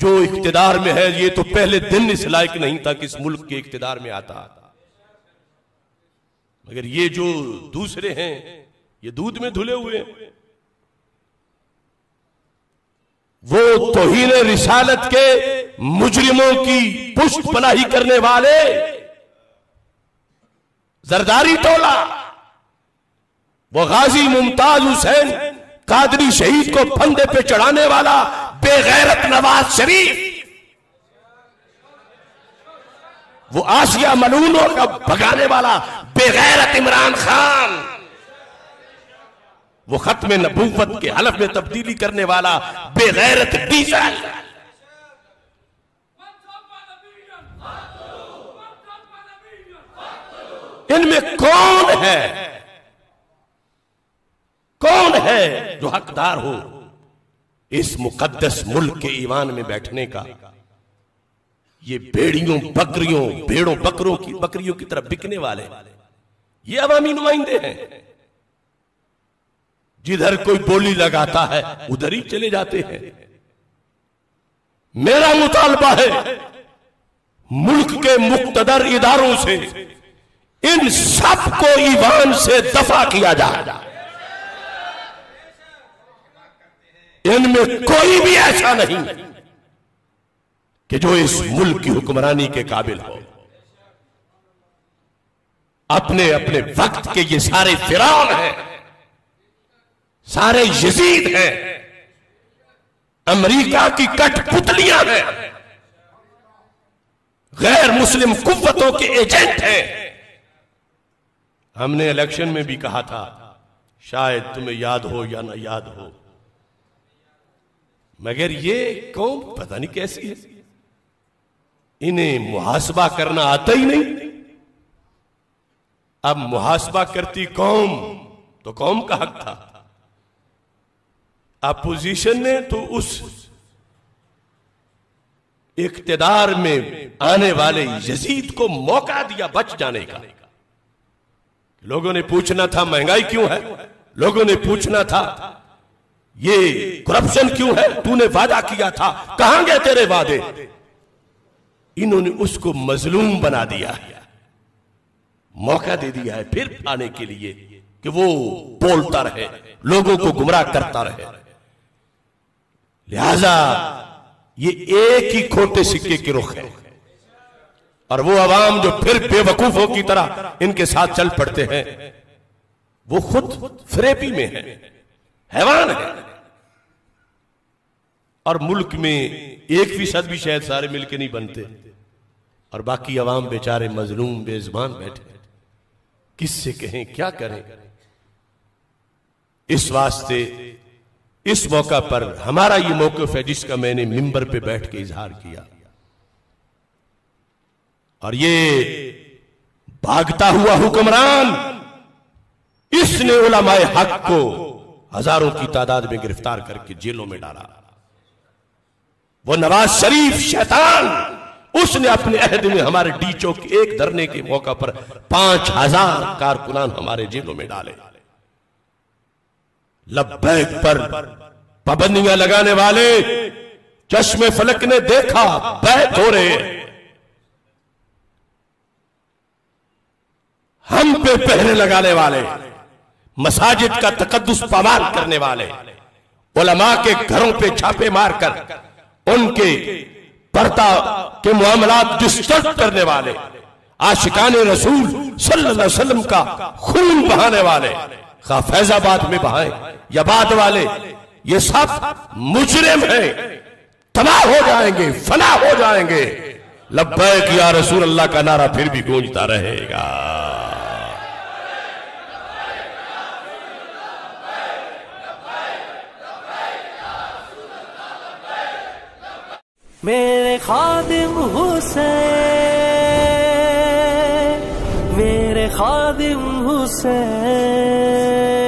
जो इकतदार में है, ये तो पहले दिन इस लायक नहीं था कि इस मुल्क के इकतदार में आता। मगर ये जो दूसरे हैं, ये दूध में धुले हुए। हैं वो तोहीन रिसालत के मुजरिमों की पुष्ट पनाही करने वाले, जरदारी टोला, वो गाजी मुमताज़ हुसैन, कादरी शहीद को फंदे पे चढ़ाने वाला बेगैरत नवाज़ शरीफ। वो आसिया मलूनों का भगाने वाला बेगैरत इमरान खान। वो खत्म नबूवत के हलफ में तब्दीली करने वाला बेगैरत डीजल। इनमें कौन है? कौन है जो हकदार हो? इस मुकद्दस मुल्क के ईमान में बैठने का। ये बेड़ियों, बकरियों, भेड़ों, बकरों की, बकरियों की तरफ़ बिकने वाले। ये अवामी नुमाइंदे हैं। जिधर कोई बोली लगाता है, उधर ही चले जाते हैं। मेरा मुतालबा है, मुल्क के मुक्तदर इदारों से इन सबको ईवान से दफ़ा किया जाए। इनमें कोई भी ऐसा नहीं कि जो इस मुल्क की हुक्मरानी के काबिल हो। अपने अपने वक्त के ये सारे फिरान हैं, सारे यजीद हैं, अमेरिका की कठपुतलियाँ हैं, गैर मुस्लिम कुव्वतों के एजेंट हैं। हमने इलेक्शन में भी कहा था, शायद तुम्हें याद हो या ना याद हो मगर ये कौम पता नहीं कैसी है। इन्हें मुहासबा करना आता ही नहीं। अब मुहासबा करती कौम तो कौम का हक था। अपोजिशन ने तो उस इकतदार में आने वाले यजीद को मौका दिया बच जाने का। लोगों ने पूछना था, महँगाई क्यों है? लोगों ने पूछना था ये करप्शन क्यों है? तूने वादा किया था। कहाँ गए तेरे वादे? इन्होंने उसको मजलूम बना दिया है। मौका दे दिया है फिर आने के लिए कि वो बोलता रहे, लोगों को गुमराह करता रहे। लिहाजा ये एक ही खोटे सिक्के की रुख है। और वो आवाम जो फिर बेवकूफों की तरह इनके साथ चल पड़ते हैं, वो खुद फ्रेपी में है। हैवान है। और मुल्क में एक फ़ीसद भी शायद सारे मिलके नहीं बनते। और बाकी अवाम बेचारे मजलूम, बेजबान बैठे किससे कहें, क्या करें? इस वास्ते, इस मौका पर हमारा ये मौकफ है जिसका मैंने मिंबर पे बैठ के इजहार किया। और ये भागता हुआ हुक्मरान, इसने उलमाए हक को हज़ारों की तादाद में गिरफ़्तार करके जेलों में डाला। वो नवाज़ शरीफ शैतान, उसने अपने अहद में हमारे डीचो के एक धरने के मौका पर पाँच हज़ार कारकुनान हमारे जेलों में डाले। लब्बैक पर पाबंदियाँ लगाने वाले, चश्मे फलक ने देखा बैत हो रहे। हम पे पहरे लगाने वाले। मसाजिद का तकदस पवार करने वाले, उलमा के घरों पे छापे मारकर, उनके पर्दा के मामला डिस्टर्ब करने वाले, आशिकान रसूल वसल्लम का खून बहाने वाले, खा फैजाबाद में बहाए या बाद वाले, ये सब मुजरिम है, तबाह हो जाएँगे फना हो जाएँगे। लब्बैक या रसूल अल्लाह का नारा फिर भी गूंजता रहेगा। मेरे खादिम हुसैन मेरे खादिम हुसैन।